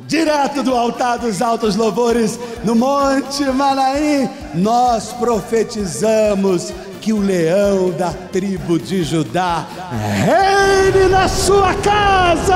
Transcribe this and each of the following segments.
direto do altar dos altos louvores, no Monte Manaim, nós profetizamos que o leão da tribo de Judá reine na sua casa.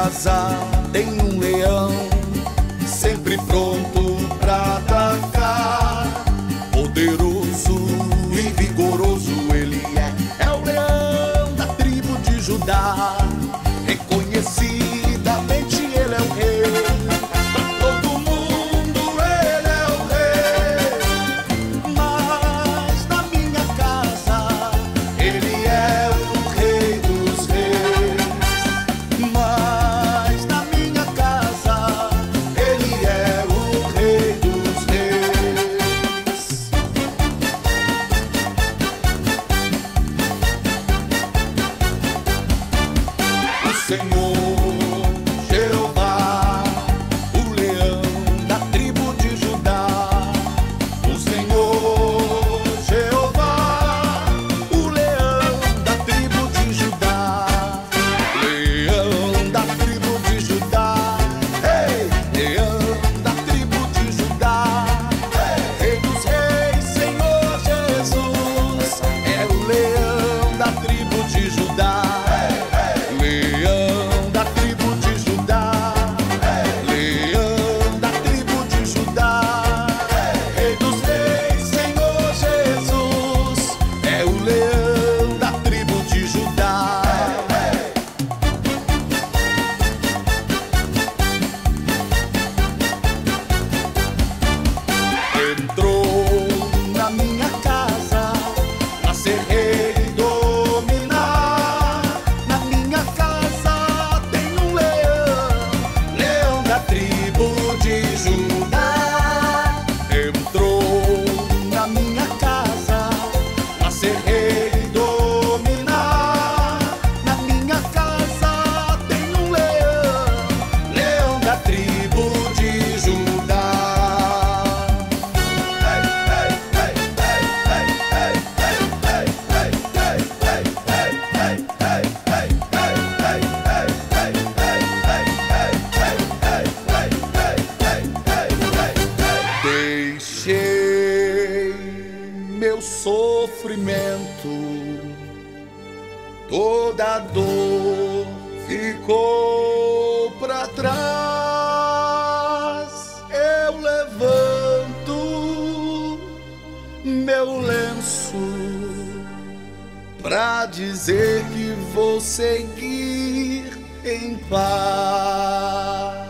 Casa tem um leão, sempre pronto pra atacar. Poderoso e vigoroso ele é, é o leão da tribo de Judá. Senhor. meu sofrimento, toda dor ficou para trás. Eu levanto meu lenço para dizer que vou seguir em paz.